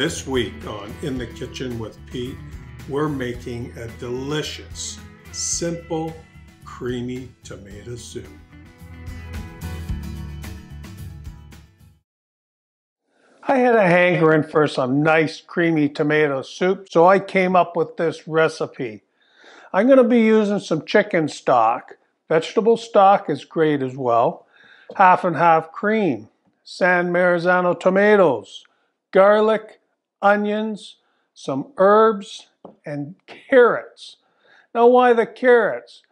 This week on In the Kitchen with Pete, we're making a delicious, simple, creamy tomato soup. I had a hankering for some nice creamy tomato soup, so I came up with this recipe. I'm going to be using some chicken stock. Vegetable stock is great as well. Half and half cream, San Marzano tomatoes, garlic, onions, some herbs, and carrots. Now why the carrots?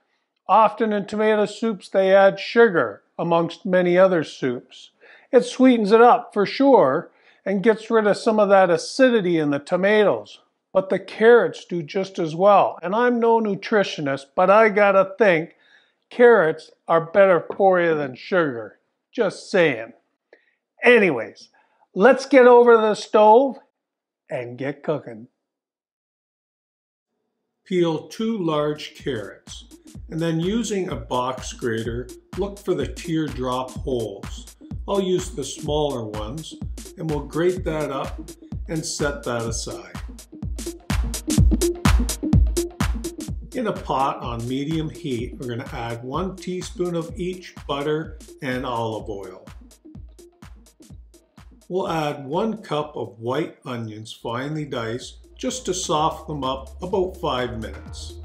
Often in tomato soups they add sugar, amongst many other soups. It sweetens it up for sure, and gets rid of some of that acidity in the tomatoes. But the carrots do just as well. And I'm no nutritionist, but I gotta think carrots are better for you than sugar. Just saying. Anyways, let's get over to the stove and get cooking. Peel two large carrots and then using a box grater, look for the teardrop holes. I'll use the smaller ones and we'll grate that up and set that aside. In a pot on medium heat, we're going to add one teaspoon of each butter and olive oil. We'll add one cup of white onions finely diced just to soften them up about five minutes.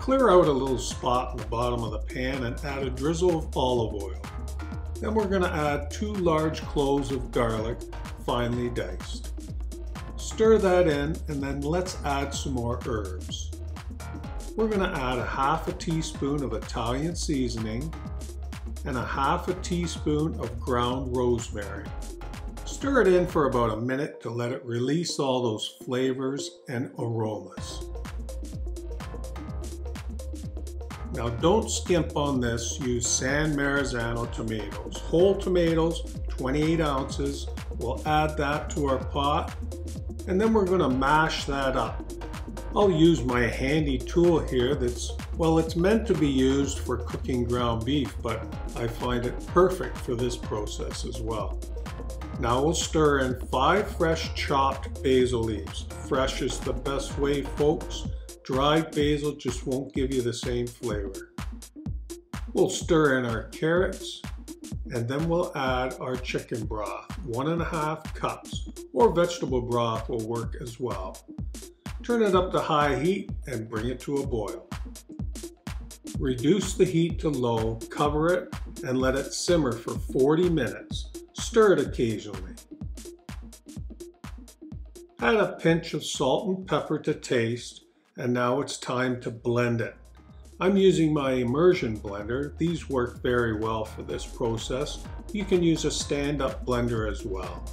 Clear out a little spot in the bottom of the pan and add a drizzle of olive oil. Then we're going to add two large cloves of garlic, finely diced. Stir that in and then let's add some more herbs. We're going to add a half a teaspoon of Italian seasoning and a half a teaspoon of ground rosemary. Stir it in for about a minute to let it release all those flavors and aromas. Now don't skimp on this, use San Marzano tomatoes. Whole tomatoes, 28 ounces. We'll add that to our pot and then we're gonna mash that up. I'll use my handy tool here that's, well, it's meant to be used for cooking ground beef, but I find it perfect for this process as well. Now we'll stir in five fresh chopped basil leaves. Fresh is the best way, folks. Dried basil just won't give you the same flavor. We'll stir in our carrots and then we'll add our chicken broth, one and a half cups, or vegetable broth will work as well. Turn it up to high heat and bring it to a boil. Reduce the heat to low, cover it, and let it simmer for 40 minutes. Stir it occasionally. Add a pinch of salt and pepper to taste and now it's time to blend it. I'm using my immersion blender. These work very well for this process. You can use a stand-up blender as well.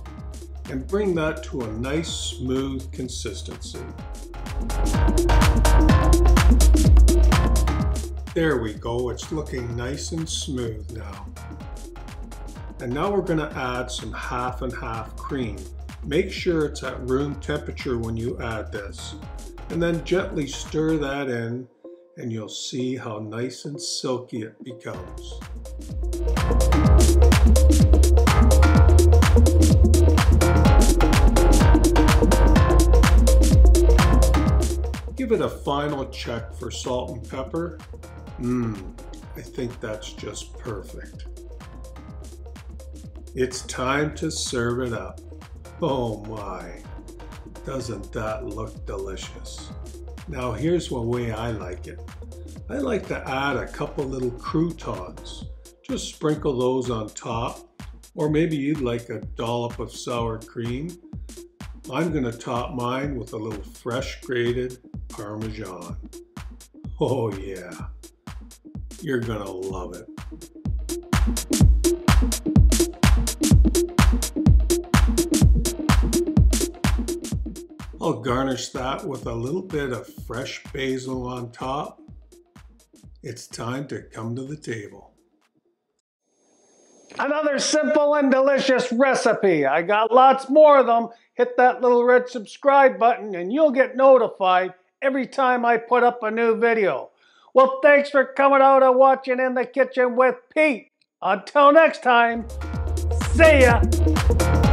And bring that to a nice smooth consistency. There we go, it's looking nice and smooth now. And now we're gonna add some half and half cream. Make sure it's at room temperature when you add this and then gently stir that in and you'll see how nice and silky it becomes. Give it a final check for salt and pepper. Mmm, I think that's just perfect. It's time to serve it up. Oh my. Doesn't that look delicious? Now here's one way I like it. I like to add a couple little croutons. Just sprinkle those on top. Or maybe you'd like a dollop of sour cream. I'm gonna top mine with a little fresh grated Parmesan. Oh yeah, you're gonna love it. I'll garnish that with a little bit of fresh basil on top. It's time to come to the table. Another simple and delicious recipe. I got lots more of them. Hit that little red subscribe button and you'll get notified every time I put up a new video. Well, thanks for coming out and watching In the Kitchen with Pete. Until next time, see ya.